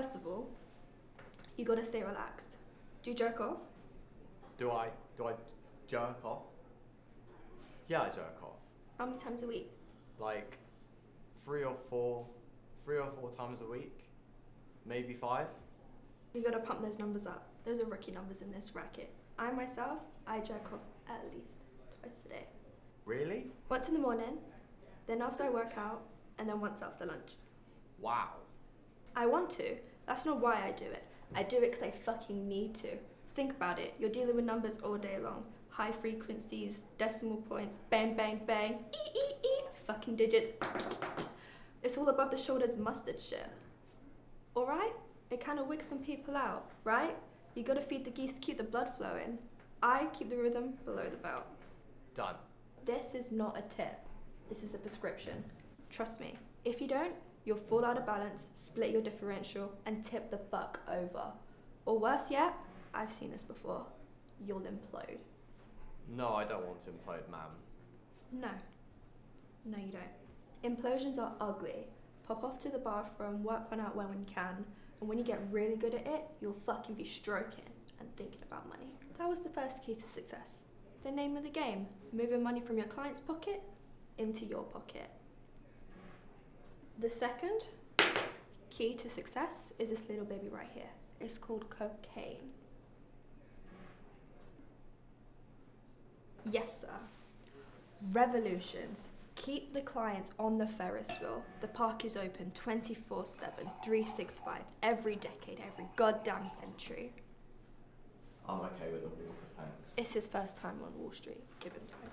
First of all, you gotta stay relaxed. Do you jerk off? Do I do I jerk off? Yeah, I jerk off. How many times a week? Like three or four, three or four times a week, maybe five. You gotta pump those numbers up. Those are rookie numbers in this racket. I myself, I jerk off at least twice a day. Really? Once in the morning, then after I work out, and then once after lunch. Wow. I want to. That's not why I do it. I do it because I fucking need to. Think about it. You're dealing with numbers all day long. High frequencies, decimal points, bang, bang, bang, ee, ee, ee, fucking digits. It's all above the shoulders mustard shit. Alright? It kind of wigs some people out, right? You gotta feed the geese to keep the blood flowing. I keep the rhythm below the belt. Done. This is not a tip. This is a prescription. Trust me. If you don't, you'll fall out of balance, split your differential, and tip the fuck over. Or worse yet, I've seen this before. You'll implode. No, I don't want to implode, ma'am. No. No, you don't. Implosions are ugly. Pop off to the bathroom, work one out when you can, and when you get really good at it, you'll fucking be stroking and thinking about money. That was the first key to success. The name of the game moving money from your client's pocket into your pocket. The second key to success is this little baby right here. It's called cocaine. Yes, sir. Revolutions. Keep the clients on the Ferris wheel. The park is open 24 7, 365, every decade, every goddamn century. I'm okay with the water, thanks. It's his first time on Wall Street. Give him time.